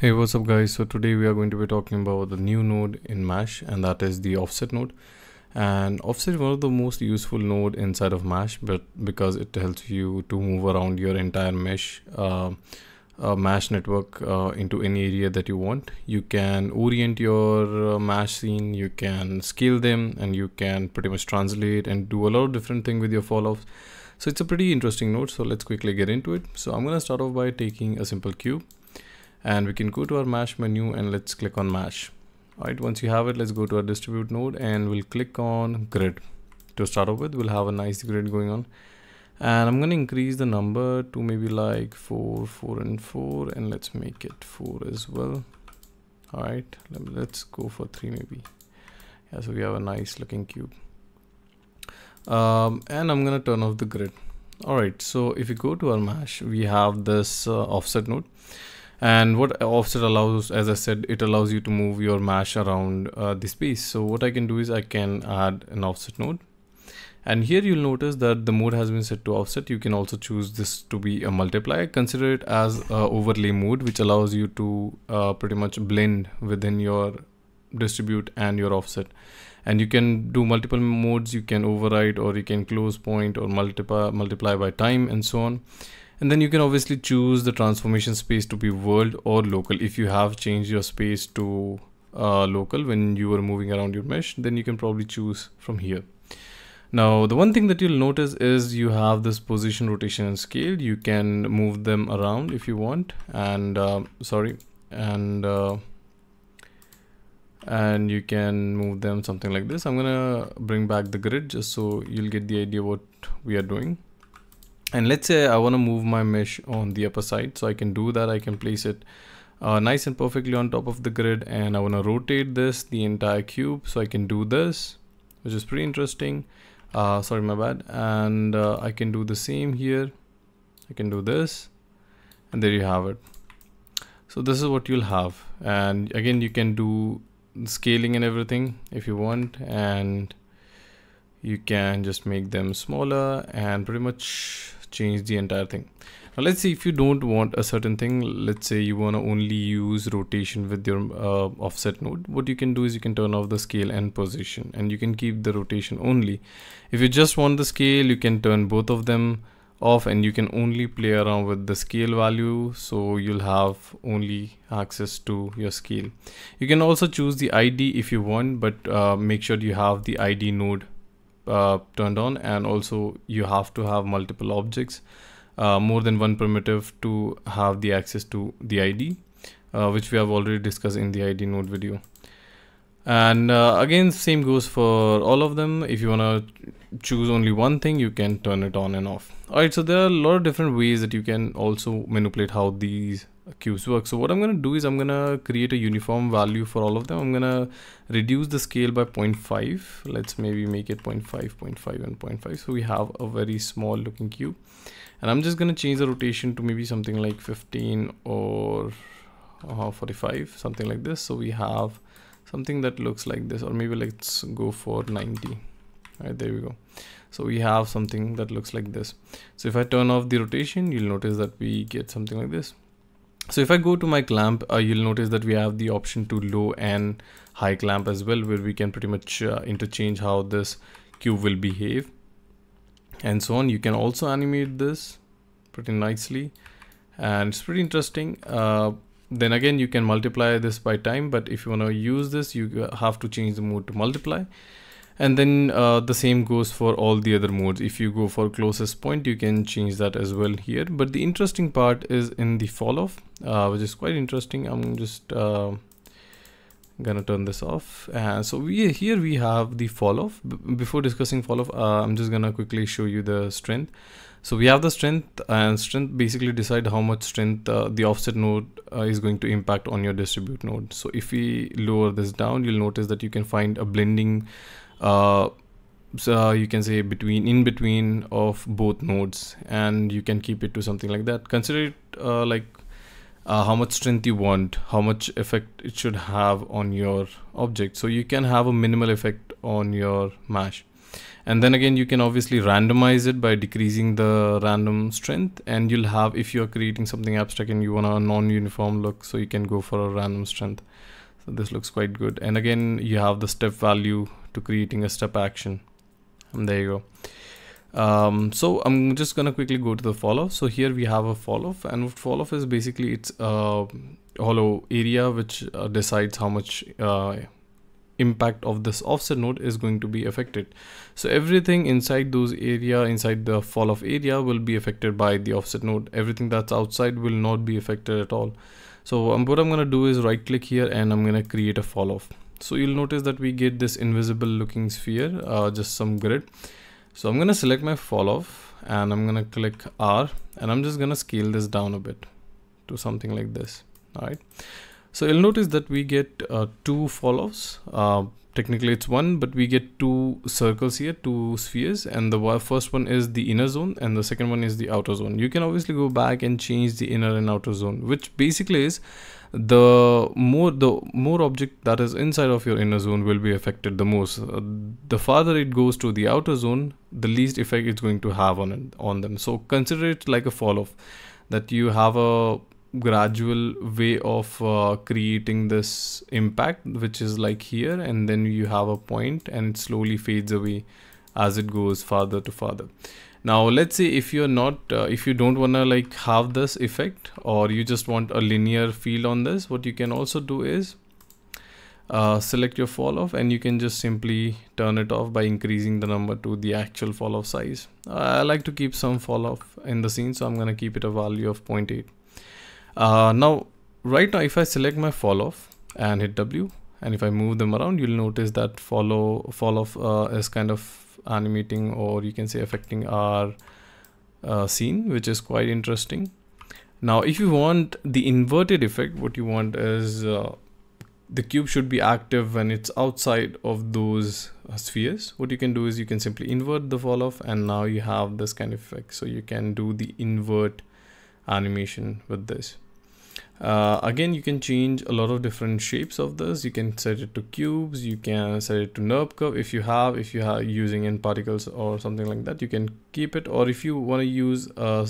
Hey, what's up guys? So today we are going to be talking about the new node in Mash and that is the offset node. And offset is one of the most useful node inside of Mash but because it helps you to move around your entire mesh uh, uh, Mash network uh, into any area that you want. You can orient your uh, Mash scene, you can scale them and you can pretty much translate and do a lot of different things with your fall-offs. So it's a pretty interesting node. So let's quickly get into it. So I'm going to start off by taking a simple cube and we can go to our Mash menu and let's click on Mash. Alright, once you have it, let's go to our distribute node and we'll click on grid. To start off with, we'll have a nice grid going on. And I'm going to increase the number to maybe like 4, 4 and 4 and let's make it 4 as well. Alright, let's go for 3 maybe. Yeah, so we have a nice looking cube. Um, and I'm to turn off the grid. Alright, so if you go to our Mash, we have this uh, offset node and what offset allows as i said it allows you to move your mash around uh, the space so what i can do is i can add an offset node. And here you'll notice that the mode has been set to offset. You can also choose this to be a multiply consider it as a overlay mode which allows you to uh, pretty much blend within your distribute and your offset. And you can do multiple modes. You can override or you can close point or multiply multiply by time and so on and then you can obviously choose the transformation space to be world or local. If you have changed your space to uh, local when you were moving around your mesh then you can probably choose from here. Now the one thing that you'll notice is you have this position rotation and scale. You can move them around if you want. And uh, sorry and uh, and you can move them something like this. I'm gonna bring back the grid just so you'll get the idea what we are doing and let's say I want to move my mesh on the upper side so I can do that I can place it uh, nice and perfectly on top of the grid and I want to rotate this the entire cube so I can do this which is pretty interesting. Uh, sorry my bad. And uh, I can do the same here. I can do this and there you have it. So this is what you'll have. And again you can do scaling and everything if you want and you can just make them smaller and pretty much change the entire thing. Now let's say if you don't want a certain thing let's say you want to only use rotation with your uh, offset node what you can do is you can turn off the scale and position and you can keep the rotation only. If you just want the scale you can turn both of them off and you can only play around with the scale value so you'll have only access to your scale. You can also choose the id if you want but uh, make sure you have the id node uh, turned on and also you have to have multiple objects uh, more than one primitive to have the access to the ID uh, which we have already discussed in the ID node video and uh, again same goes for all of them. If you want to choose only one thing you can turn it on and off. All right so there are a lot of different ways that you can also manipulate how these cubes work. So what i'm going to do is i'm going to create a uniform value for all of them. I'm going to reduce the scale by 0.5 let's maybe make it 0.5 0.5 and 0.5 so we have a very small looking cube. And i'm just going to change the rotation to maybe something like 15 or uh, 45 something like this. So we have something that looks like this or maybe let's go for 90 all right there we go. So we have something that looks like this. So if i turn off the rotation you'll notice that we get something like this. So if I go to my clamp, uh, you'll notice that we have the option to low and high clamp as well, where we can pretty much uh, interchange how this cube will behave. And so on. You can also animate this pretty nicely. And it's pretty interesting. Uh, then again, you can multiply this by time, but if you want to use this, you have to change the mode to multiply. And then uh, the same goes for all the other modes. If you go for closest point you can change that as well here. But the interesting part is in the fall off uh, which is quite interesting. I'm just uh, gonna turn this off. And so we here we have the fall off B before discussing fall off uh, i'm just gonna quickly show you the strength so we have the strength and strength basically decide how much strength uh, the offset node uh, is going to impact on your distribute node. So if we lower this down you'll notice that you can find a blending uh, so you can say between in between of both nodes and you can keep it to something like that. Consider it uh, like uh, how much strength you want how much effect it should have on your object. So you can have a minimal effect on your mash and then again you can obviously randomize it by decreasing the random strength. And you'll have if you're creating something abstract and you want a non-uniform look so you can go for a random strength. So this looks quite good. And again you have the step value to creating a step action. And there you go. Um, so I'm just gonna quickly go to the fall off. So here we have a fall off. And what fall off is basically it's a hollow area which uh, decides how much uh, impact of this offset node is going to be affected. So everything inside those area inside the fall off area will be affected by the offset node. Everything that's outside will not be affected at all. So um, what i'm going to do is right click here and i'm going to create a fall off. So you'll notice that we get this invisible looking sphere uh, just some grid. So i'm going to select my fall off and i'm going to click r and i'm just going to scale this down a bit to something like this all right so you'll notice that we get uh, two fall-offs. Uh, technically it's one, but we get two circles here, two spheres. And the first one is the inner zone and the second one is the outer zone. You can obviously go back and change the inner and outer zone, which basically is the more the more object that is inside of your inner zone will be affected the most uh, the farther it goes to the outer zone the least effect it's going to have on it, on them so consider it like a fall off that you have a gradual way of uh, creating this impact which is like here and then you have a point and it slowly fades away as it goes farther to farther. Now let's say if you're not uh, if you don't want to like have this effect or you just want a linear field on this what you can also do is uh, select your fall off and you can just simply turn it off by increasing the number to the actual fall off size. I like to keep some fall off in the scene so I'm gonna keep it a value of 0.8 uh, now, right now, if I select my fall off and hit W, and if I move them around, you'll notice that follow fall off uh, is kind of animating or you can say affecting our uh, scene, which is quite interesting. Now, if you want the inverted effect, what you want is uh, the cube should be active when it's outside of those uh, spheres. What you can do is you can simply invert the fall off and now you have this kind of effect. So you can do the invert animation with this. Uh, again, you can change a lot of different shapes of this. You can set it to cubes. You can set it to NURB curve if you have, if you are using in particles or something like that, you can keep it. Or if you want to use a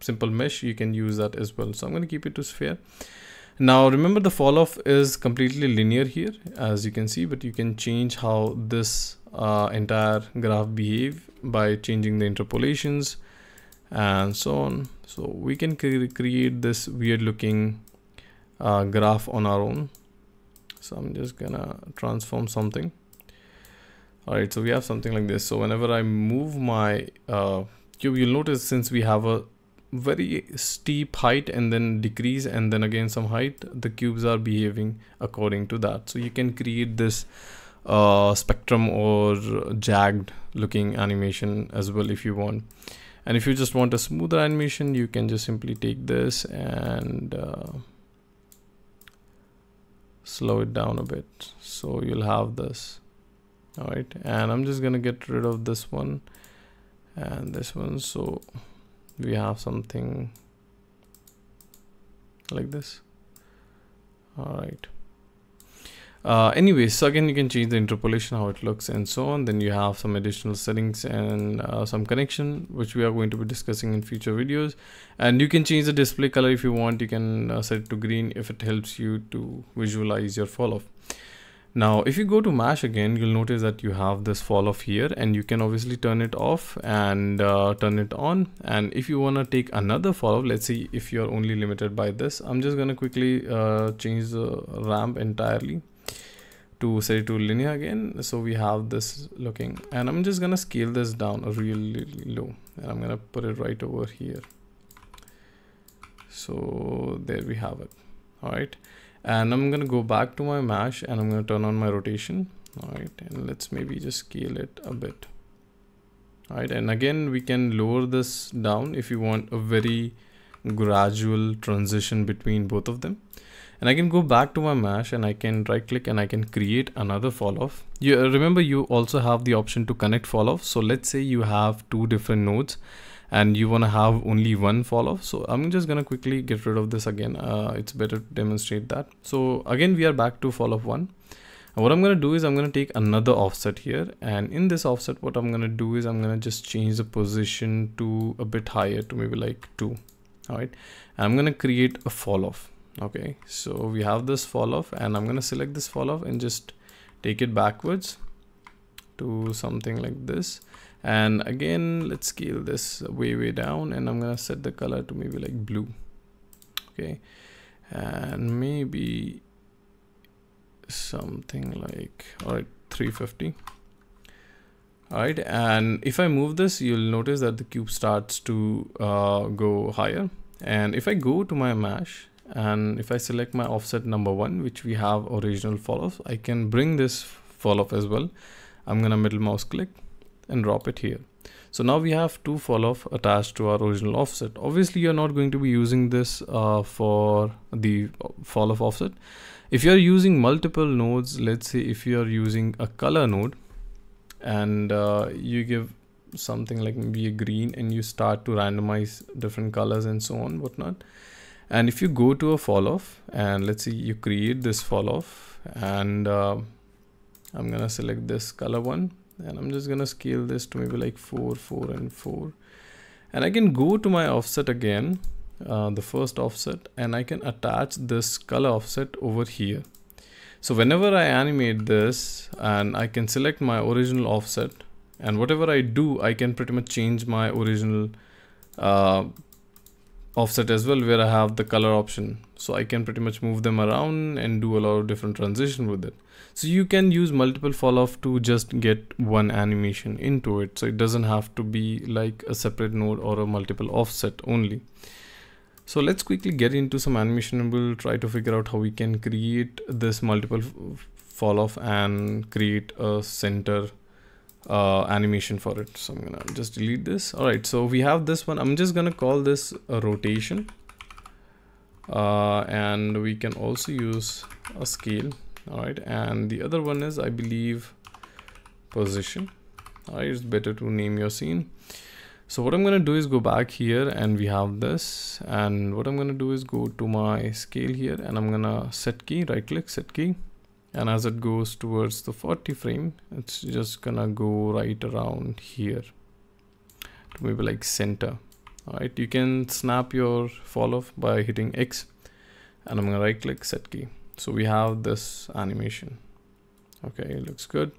simple mesh, you can use that as well. So I'm going to keep it to sphere. Now remember the fall off is completely linear here as you can see, but you can change how this uh, entire graph behave by changing the interpolations and so on. So we can cre create this weird looking uh, graph on our own. So I'm just gonna transform something. All right so we have something like this. So whenever I move my uh, cube you'll notice since we have a very steep height and then decrease and then again some height the cubes are behaving according to that. So you can create this uh, spectrum or jagged looking animation as well if you want and if you just want a smoother animation you can just simply take this and uh, slow it down a bit. So you'll have this. All right and I'm just gonna get rid of this one and this one. So we have something like this. All right uh, anyways so again you can change the interpolation how it looks and so on. Then you have some additional settings and uh, some connection which we are going to be discussing in future videos. And you can change the display color if you want. You can uh, set it to green if it helps you to visualize your fall off. Now if you go to mash again you'll notice that you have this fall off here and you can obviously turn it off and uh, turn it on. And if you want to take another fall off let's see if you're only limited by this. I'm just going to quickly uh, change the ramp entirely to set it to linear again so we have this looking and i'm just gonna scale this down a really low and i'm gonna put it right over here. So there we have it all right and i'm gonna go back to my mesh and i'm gonna turn on my rotation all right and let's maybe just scale it a bit all right and again we can lower this down if you want a very gradual transition between both of them and I can go back to my mesh and I can right click and I can create another fall off. You uh, remember you also have the option to connect fall off. So let's say you have two different nodes and you want to have only one fall off. So I'm just going to quickly get rid of this again. Uh, it's better to demonstrate that. So again, we are back to fall off one. and what I'm going to do is I'm going to take another offset here and in this offset what I'm going to do is I'm going to just change the position to a bit higher to maybe like 2 all right and I'm going to create a fall off okay so we have this fall off and I'm going to select this fall off and just take it backwards to something like this. And again let's scale this way way down and I'm gonna set the color to maybe like blue. Okay and maybe something like all right 350 all right and if I move this you'll notice that the cube starts to uh, go higher. And if I go to my mesh and if I select my offset number one which we have original fall off I can bring this fall off as well I'm gonna middle mouse click and drop it here. So now we have two fall off attached to our original offset. Obviously you're not going to be using this uh, for the fall off offset. If you're using multiple nodes, let's say if you're using a color node and uh, you give something like maybe a green and you start to randomize different colors and so on whatnot and if you go to a fall off and let's see you create this fall off and uh, I'm gonna select this color one and I'm just gonna scale this to maybe like 4 4 and 4 and I can go to my offset again uh, the first offset and I can attach this color offset over here. So whenever I animate this and I can select my original offset and whatever I do I can pretty much change my original uh, offset as well where I have the color option. So I can pretty much move them around and do a lot of different transition with it. So you can use multiple fall off to just get one animation into it. So it doesn't have to be like a separate node or a multiple offset only. So let's quickly get into some animation and we'll try to figure out how we can create this multiple fall off and create a center uh, animation for it. So I'm gonna just delete this. All right, so we have this one. I'm just gonna call this a rotation. Uh, and we can also use a scale. All right, and the other one is, I believe, position. All right, it's better to name your scene. So what I'm gonna do is go back here and we have this. And what I'm gonna do is go to my scale here and I'm gonna set key, right click, set key and as it goes towards the 40 frame. It's just gonna go right around here to maybe like center. All right you can snap your fall off by hitting x and i'm gonna right click set key. So we have this animation. Okay it looks good.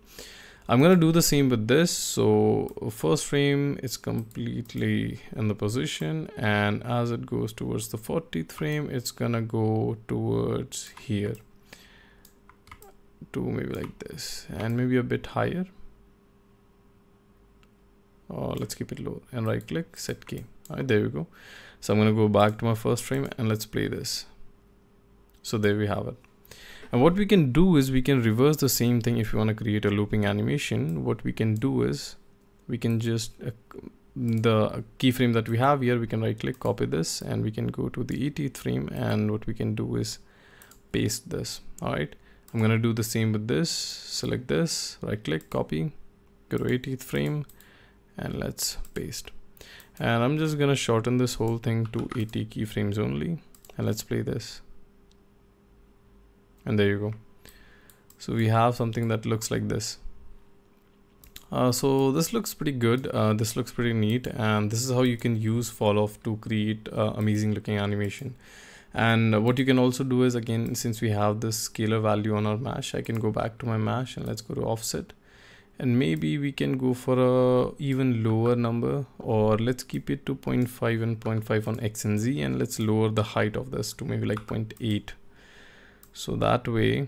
I'm gonna do the same with this. So first frame is completely in the position and as it goes towards the 40th frame it's gonna go towards here to maybe like this and maybe a bit higher. Oh let's keep it low and right click set key. All right there we go. So i'm going to go back to my first frame and let's play this. So there we have it. And what we can do is we can reverse the same thing if you want to create a looping animation. What we can do is we can just uh, the keyframe that we have here we can right click copy this and we can go to the 80th frame and what we can do is paste this. All right I'm gonna do the same with this. Select this right click copy go to 80th frame and let's paste. And I'm just gonna shorten this whole thing to 80 keyframes only and let's play this. And there you go. So we have something that looks like this. Uh, so this looks pretty good. Uh, this looks pretty neat and this is how you can use fall off to create uh, amazing looking animation and what you can also do is again since we have this scalar value on our mesh i can go back to my mesh and let's go to offset. And maybe we can go for a even lower number or let's keep it to 0.5 and 0.5 on x and z and let's lower the height of this to maybe like 0.8 so that way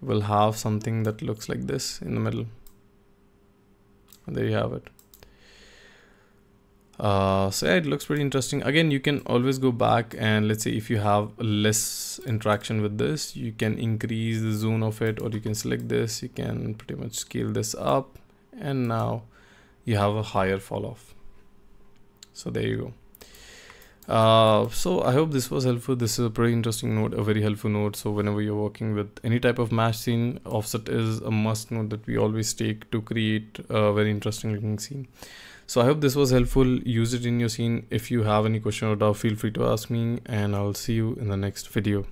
we'll have something that looks like this in the middle. And there you have it uh, so yeah, it looks pretty interesting again you can always go back and let's say if you have less interaction with this you can increase the zone of it or you can select this you can pretty much scale this up and now you have a higher fall off so there you go uh, so I hope this was helpful. This is a pretty interesting node, a very helpful node. So whenever you're working with any type of mesh scene, offset is a must node that we always take to create a very interesting looking scene. So I hope this was helpful. Use it in your scene. If you have any question or doubt, feel free to ask me and I'll see you in the next video.